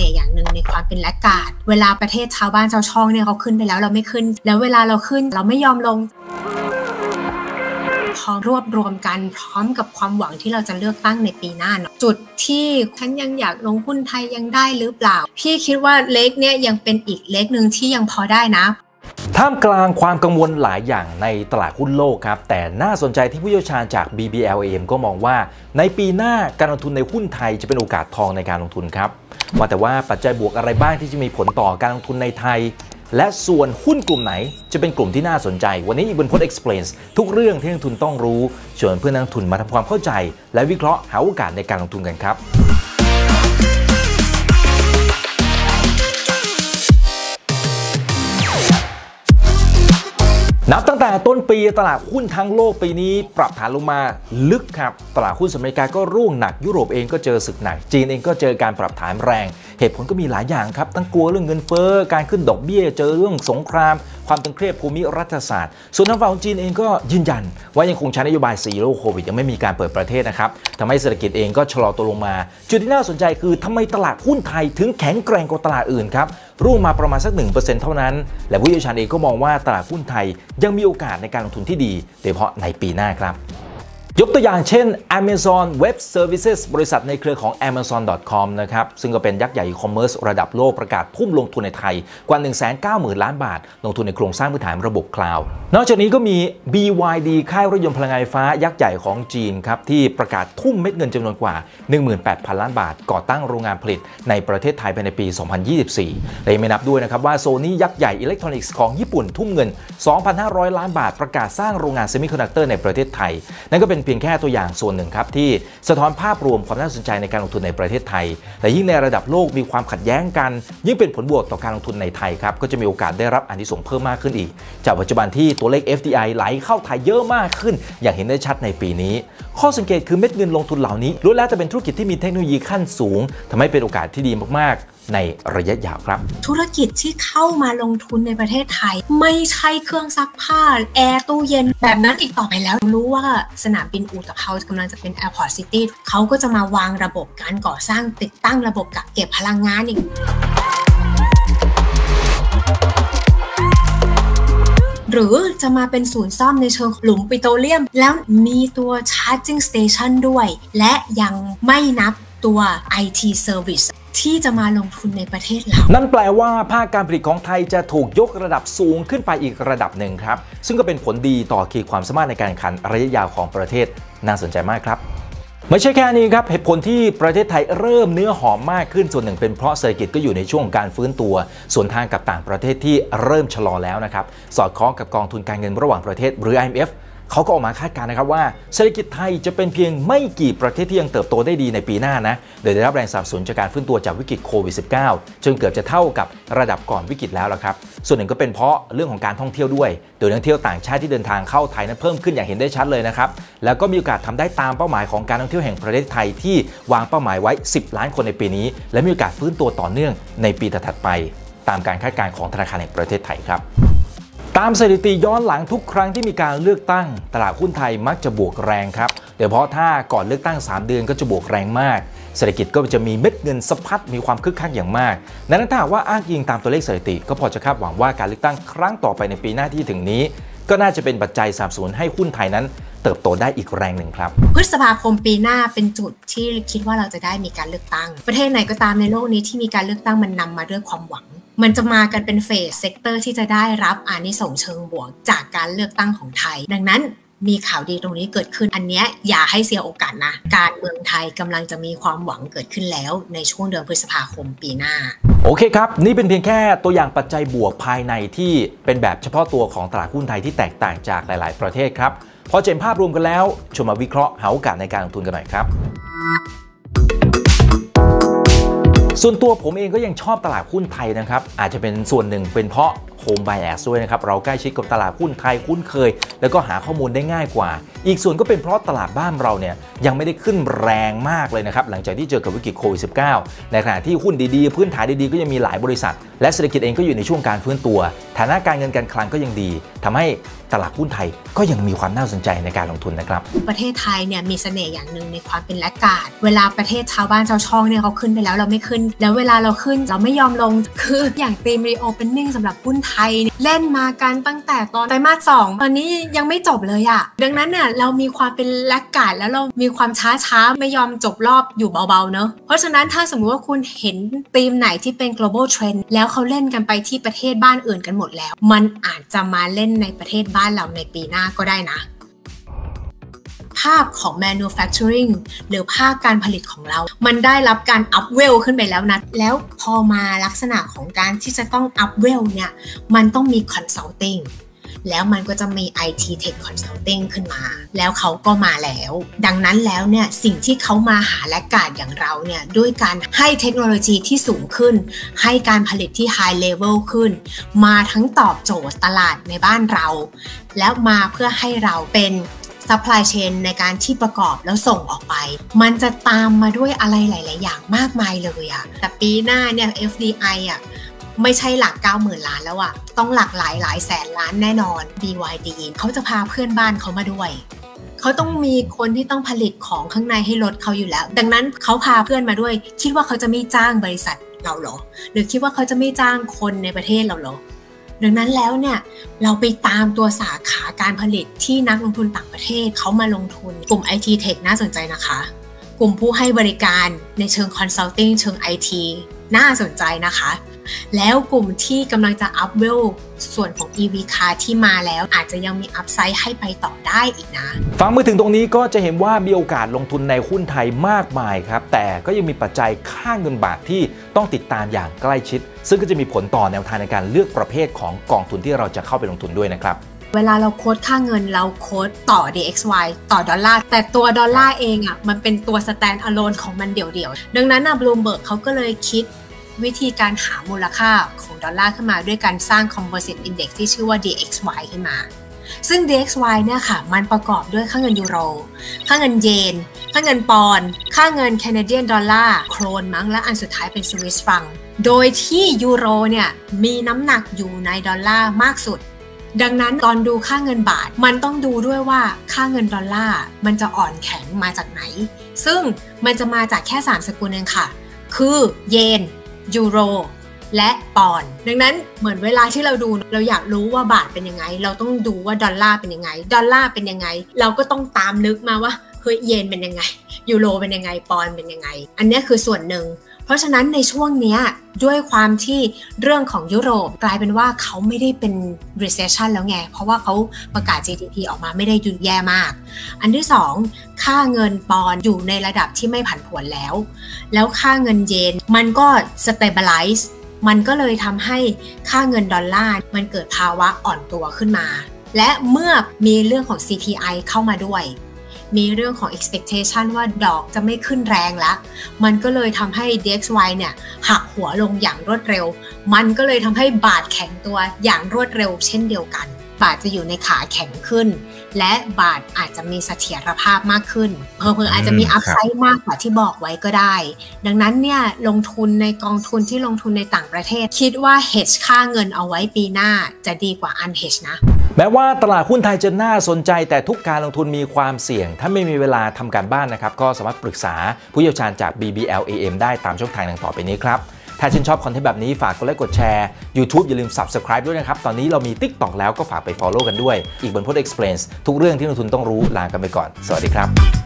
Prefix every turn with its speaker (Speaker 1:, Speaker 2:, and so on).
Speaker 1: น่ห์อย่างหนึ่งในความเป็นแลกกาด เวลาประเทศชาวบ้านชาวช่องเนี่ยเขาขึ้นไปแล้วเราไม่ขึ้น แล้วเวลาเราขึ้นเราไม่ยอมลงพอรวบรวมกันพร้อมกับความหวังที่เราจะเลือกตั้งในปีหน้าเนาะจุดที่ฉันยังอยากลงหุ้นไทยยังได้หรือเปล่า พี่คิดว่าเล็กเนี่ยยังเป็นอีกเล็กหนึ่งที่ยังพอได้นะ
Speaker 2: ท่ามกลางความกังวลหลายอย่างในตลาดหุ้นโลกครับ แต่น่าสนใจที่ผู้เชี่ยวชาญจาก BBLAM ก็มองว่า ในปีหน้าการลงทุนในหุ้นไทยจะเป็นโอกาสทองในการลงทุนครับ ว่าแต่ว่าปัจจัยบวกอะไรบ้างที่จะมีผลต่อการลงทุนในไทย และส่วนหุ้นกลุ่มไหนจะเป็นกลุ่มที่น่าสนใจ วันนี้อีบุญพจน์ explains ทุกเรื่องที่นักลงทุนต้องรู้ชวนเพื่อนนักลงทุนมาทำความเข้าใจ และวิเคราะห์หาโอกาสในการลงทุนกันครับ นับตั้งแต่ต้นปีตลาดหุ้นทั้งโลกปีนี้ปรับฐานลงมาลึกครับ ตลาดหุ้นสหรัฐอเมริกาก็ร่วงหนักยุโรปเองก็เจอศึกหนัก จีนเองก็เจอการปรับฐานแรง เหตุผลก็มีหลายอย่างครับ ตั้งกลัวเรื่องเงินเฟ้อการขึ้นดอกเบี้ย เจอเรื่องสงคราม ความตึงเครียดภูมิรัฐศาสตร์ ส่วนทางฝั่งจีนเองก็ยืนยัน ว่ายังคงใช้นโยบาย4โรคโควิดยังไม่มีการเปิดประเทศนะครับทำให้เศรษฐกิจเองก็ชะลอตัวลงมา จุดที่น่าสนใจคือทำไมตลาดหุ้นไทยถึงแข็งแกร่งกว่าตลาดอื่นครับร่วงมาประมาณสัก1%เท่านั้น และผู้เชี่ยวชาญเองก็มองว่าตลาดหุ้นไทยยังมีโอกาสในการลงทุนที่ดี โดยเฉพาะในปีหน้าครับ ยกตัวอย่างเช่น Amazon Web Services บริษัทในเครือของ Amazon.com นะครับซึ่งก็เป็นยักษ์ใหญ่อีคอมเมิร์ซระดับโลกประกาศทุ่มลงทุนในไทย กว่า 190,000 ล้านบาท ลงทุนในโครงสร้างพื้นฐานระบบคลาวด์นอกจากนี้ก็มี BYD ค่ายรถยนต์พลังงานไฟฟ้ายักษ์ใหญ่ของจีนครับที่ประกาศทุ่มเม็ดเงินจำนวนกว่า 18,000 ล้านบาท ก่อตั้งโรงงานผลิตในประเทศไทยภายในปี 2024 และไม่นับรวมนะครับว่าโซนี่ยักษ์ใหญ่อิเล็กทรอนิกส์ของญี่ปุ่นทุ่มเงิน 2,500 ล้านบาท ประกาศสร้างโรงงานเซมิคอนดักเตอร์ในประเทศไทยนั่นก็เป็นเพียงแค่ตัวอย่างส่วนหนึ่งครับที่สะท้อนภาพรวมความน่าสนใจในการลงทุนในประเทศไทยและยิ่งในระดับโลกมีความขัดแย้งกัน ยิ่งเป็นผลบวกต่อการลงทุนในไทยครับก็จะมีโอกาสได้รับอานิสงส์เพิ่มมากขึ้นอีก จากปัจจุบันที่ตัวเลข FDI ไหลเข้าไทยเยอะมากขึ้น อย่างเห็นได้ชัดในปีนี้ ข้อสังเกตคือเม็ดเงินลงทุนเหล่านี้ล้วนแล้วจะเป็นธุรกิจที่มีเทคโนโลยีขั้นสูงทำให้เป็นโอกาสที่ดีมากๆ ในระยะยาวครับ
Speaker 1: ธุรกิจที่เข้ามาลงทุนในประเทศไทย ไม่ใช่เครื่องซักผ้า แอร์ตู้เย็น แบบนั้นอีกต่อไปแล้ว รู้ว่าสนามบินอู่ตะเภากำลังจะเป็น airport city เขาก็จะมาวางระบบการก่อสร้างติดตั้งระบบกักเก็บพลังงานอีกหรือจะมาเป็นศูนย์ซ่อมในเชิงหลุมปิโตรเลียม แล้วมีตัว charging station ด้วย และยังไม่นับ ตัว IT service ที่จะมาลงทุนในประเทศเรา
Speaker 2: นั่นแปลว่าภาคการผลิตของไทยจะถูกยกระดับสูงขึ้นไปอีกระดับหนึ่งครับ ซึ่งก็เป็นผลดีต่อขีดความสามารถในการแข่งขันระยะยาวของประเทศ น่าสนใจมากครับ ไม่ใช่แค่นี้ครับ เหตุผลที่ประเทศไทยเริ่มเนื้อหอมมากขึ้นส่วนหนึ่งเป็นเพราะเศรษฐกิจก็อยู่ในช่วงการฟื้นตัว ส่วนทางกับต่างประเทศที่เริ่มชะลอแล้วนะครับ สอดคล้องกับกองทุนการเงินระหว่างประเทศหรือ IMF เขาก็ออกมาคาดการณ์นะครับว่าเศรษฐกิจไทยจะเป็นเพียงไม่กี่ประเทศที่ยังเติบโตได้ดีในปีหน้านะโดยได้รับแรงสนับสนุนจากการฟื้นตัวจากวิกฤตโควิด -19 จนเกือบจะเท่ากับระดับก่อนวิกฤตแล้วละครับ ส่วนหนึ่งก็เป็นเพราะเรื่องของการท่องเที่ยวด้วย โดยนักท่องเที่ยวต่างชาติที่เดินทางเข้าไทยนั้นเพิ่มขึ้นอย่างเห็นได้ชัดเลยนะครับ แล้วก็มีโอกาสทำได้ตามเป้าหมายของการท่องเที่ยวแห่งประเทศไทยที่วางเป้าหมายไว้ 10 ล้านคนในปีนี้ และมีโอกาสฟื้นตัวต่อเนื่องในปีถัดไป ตามการคาดการณ์ของธนาคารแห่งประเทศไทยครับ ตามสถิติย้อนหลังทุกครั้งที่มีการเลือกตั้ง ตลาดหุ้นไทยมักจะบวกแรงครับโดยเฉพาะถ้าก่อนเลือกตั้ง 3 เดือนก็จะบวกแรงมากเศรษฐกิจก็จะมีเม็ดเงินสะพัดมีความคึกคักอย่างมากดังนั้นถ้าว่าอ้างอิงตามตัวเลขสถิติ ก็พอจะคาดหวังว่าการเลือกตั้งครั้งต่อไปในปีหน้าที่ถึงนี้ ก็น่าจะเป็นปัจจัยสนับสนุนให้หุ้นไทยนั้นเติบโตได้อีกแรงหนึ่งครับ
Speaker 1: พฤษภาคมปีหน้าเป็นจุดที่คิดว่าเราจะได้มีการเลือกตั้ง ประเทศไหนก็ตามในโลกนี้ที่มีการเลือกตั้งมันนำมาด้วยความหวัง มันจะมากันเป็นเฟส sector ที่จะได้รับอานิสงส์เชิงบวกจากการเลือกตั้งของไทย ดังนั้นมีข่าวดีตรงนี้เกิดขึ้นอันนี้อย่าให้เสียโอกาสนะ การเมืองไทยกำลังจะมีความหวังเกิดขึ้นแล้วในช่วงเดือนพฤษภาคมปีหน้า
Speaker 2: โอเคครับ นี่เป็นเพียงแค่ตัวอย่างปัจจัยบวกภายในที่เป็นแบบเฉพาะตัวของตลาดหุ้นไทยที่แตกต่างจากหลาย ๆ ประเทศครับพอเห็นภาพรวมกันแล้วชวนมาวิเคราะห์หาโอกาสในการลงทุนกันหน่อยครับ ส่วนตัวผมเองก็ยังชอบตลาดหุ้นไทยนะครับ อาจจะเป็นส่วนหนึ่งเป็นเพราะโฮมไบแอสด้วยนะครับ เราใกล้ชิดกับตลาดหุ้นไทยคุ้นเคย แล้วก็หาข้อมูลได้ง่ายกว่า อีกส่วนก็เป็นเพราะตลาดบ้านเราเนี่ยยังไม่ได้ขึ้นแรงมากเลยนะครับ หลังจากที่เจอกับวิกฤตโควิด -19 ในขณะที่หุ้นดีๆ พื้นฐานดีๆ ก็ยังมีหลายบริษัท และเศรษฐกิจเองก็อยู่ในช่วงการฟื้นตัว ฐานะการเงินการคลังก็ยังดีทำให้ตลาดหุ้นไทยก็ยังมีความน่าสนใจในการลงทุนนะครับ
Speaker 1: ประเทศไทยเนี่ยมีเสน่ห์อย่างหนึ่งในความเป็นแลกการ์ดเวลาประเทศชาวบ้านชาวช่องเนี่ยเขาขึ้นไปแล้วเราไม่ขึ้น แล้วเวลาเราขึ้นเราไม่ยอมลงคืออย่างตีมรีโอเปนนิ่งสำหรับหุ้นไทยเยเล่นมากันตั้งแต่ตอนไตรมาสสองตอนนี้ยังไม่จบเลยอะดังนั้นเนี่ยเรามีความเป็นแลกการ์ดแล้วเรามีความช้าช้าไม่ยอมจบรอบอยู่เบาๆเนอะเพราะฉะนั้นถ้าสมมุติว่าคุณเห็นธีมไหนที่เป็น global trend แล้วเขาเล่นกันไปที่ประเทศบ้านอื่นกันหมดแล้ว มันอาจจะมาเล่นในประเทศบ้านเราในปีหน้าก็ได้นะ ภาพของ manufacturing หรือภาคการผลิตของเรา มันได้รับการ up well ขึ้นไปแล้วนะ แล้วพอมาลักษณะของการที่จะต้อง up well เนี่ย มันต้องมี consulting แล้วมันก็จะมี IT Tech Consulting ขึ้นมา แล้วเขาก็มาแล้ว ดังนั้นแล้วเนี่ยสิ่งที่เขามาหาและกาดอย่างเราเนี่ยด้วยการให้เทคโนโลยีที่สูงขึ้น ให้การผลิตที่ High Level ขึ้น มาทั้งตอบโจทย์ตลาดในบ้านเรา แล้วมาเพื่อให้เราเป็น supply chain ในการที่ประกอบแล้วส่งออกไป มันจะตามมาด้วยอะไรหลาย ๆ อย่างมากมายเลยอะแต่ปีหน้าเนี่ย FDI อะ ไม่ใช่หลัก 90,000 ล้านแล้วอะต้องหลักหลายหลายแสนล้านแน่นอน BYD เขาจะพาเพื่อนบ้านเขามาด้วยเขาต้องมีคนที่ต้องผลิตของข้างในให้รถเขาอยู่แล้ว ดังนั้นเขาพาเพื่อนมาด้วย คิดว่าเขาจะไม่จ้างบริษัทเราเหรอ หรือคิดว่าเขาจะไม่จ้างคนในประเทศเราเหรอ ดังนั้นแล้วเนี่ยเราไปตามตัวสาขาการผลิตที่นักลงทุนต่างประเทศเขามาลงทุน กลุ่ม IT Tech น่าสนใจนะคะ กลุ่มผู้ให้บริการในเชิง Consulting เชิง IT น่าสนใจนะคะ แล้วกลุ่มที่กำลังจะอัพเวลส่วนของ EV car ที่มาแล้วอาจจะยังมีอัพไซด์ให้ไปต่อได้อีกนะ
Speaker 2: ฟังมาถึงตรงนี้ก็จะเห็นว่ามีโอกาสลงทุนในหุ้นไทยมากมายครับ แต่ก็ยังมีปัจจัยค่าเงินบาทที่ต้องติดตามอย่างใกล้ชิด ซึ่งก็จะมีผลต่อแนวทางในการเลือกประเภทของกองทุนที่เราจะเข้าไปลงทุนด้วยนะครับ
Speaker 1: เวลาเรา quote ค่าเงินเรา quote ต่อ DXY ต่อดอลลาร์ แต่ตัวดอลลาร์เองอะมันเป็นตัว stand alone ของมันเดี่ยวๆ ดังนั้นนะบลูเบิร์กเขาก็เลยคิด วิธีการหามูลค่าของดอลลาร์ขึ้นมาด้วยการสร้าง composite index ที่ชื่อว่า DXY ขึ้นมา ซึ่ง DXY เนี่ยค่ะ มันประกอบด้วยค่าเงินยูโร ค่าเงินเยน ค่าเงินปอนด์ค่าเงิน Canadian dollar โครนมั้ง และอันสุดท้ายเป็นสวิสฟรังก์ โดยที่ยูโรเนี่ยมีน้ำหนักอยู่ในดอลลาร์มากสุดดังนั้นตอนดูค่าเงินบาทมันต้องดูด้วยว่าค่าเงินดอลลาร์มันจะอ่อนแข็งมาจากไหน ซึ่งมันจะมาจากแค่ 3 สกุลเองค่ะ คือเยน ยูโร และปอนด์ดังนั้นเหมือนเวลาที่เราดู เราอยากรู้ว่าบาทเป็นยังไง เราต้องดูว่าดอลลาร์เป็นยังไง ดอลลาร์เป็นยังไง เราก็ต้องตามลึกมาว่าเฮ้ยเยนเป็นยังไงยูโรเป็นยังไงปอนด์เป็นยังไง อันนี้คือส่วนหนึ่ง เพราะฉะนั้นในช่วงนี้ด้วยความที่เรื่องของยุโรปกลายเป็นว่าเขาไม่ได้เป็น recession แล้วไง เพราะว่าเขาประกาศ GDP ออกมาไม่ได้ดูแย่มาก อันที่สองค่าเงินปอนอยู่ในระดับที่ไม่ผันผวนแล้ว แล้วค่าเงินเยนมันก็ stabilize มันก็เลยทำให้ค่าเงินดอลลาร์มันเกิดภาวะอ่อนตัวขึ้นมา และเมื่อมีเรื่องของ CPI เข้ามาด้วย มีเรื่องของ expectation ว่าดอกจะไม่ขึ้นแรงแล้วมันก็เลยทำให้ DXY เนี่ยหักหัวลงอย่างรวดเร็ว มันก็เลยทำให้บาทแข็งตัวอย่างรวดเร็วเช่นเดียวกัน บาทจะอยู่ในขาแข็งขึ้น และบาทอาจจะมีเสถียรภาพมากขึ้น เพอเพอๆอาจจะมีอัพไซด์มากกว่าที่บอกไว้ก็ได้ ดังนั้นเนี่ยลงทุนในกองทุนที่ลงทุนในต่างประเทศ คิดว่า hedge ค่าเงินเอาไว้ปีหน้าจะดีกว่า unhedge นะ
Speaker 2: แม้ว่าตลาดหุ้นไทยจะน่าสนใจ แต่ทุกการลงทุนมีความเสี่ยง ถ้าไม่มีเวลาทำการบ้านนะครับ ก็สามารถปรึกษาผู้เชี่ยวชาญจาก BBLAM ได้ตามช่องทางดังต่อไปนี้ครับ ถ้าชื่นชอบคอนเทนต์แบบนี้ฝากกดไลค์กดแชร์ YouTube อย่าลืม Subscribe ด้วยนะครับ ตอนนี้เรามี TikTok แล้วก็ฝากไป Follow กันด้วย อีกบนพจน์ Explains ทุกเรื่องที่นักลงทุนต้องรู้ลากันไปก่อน สวัสดีครับ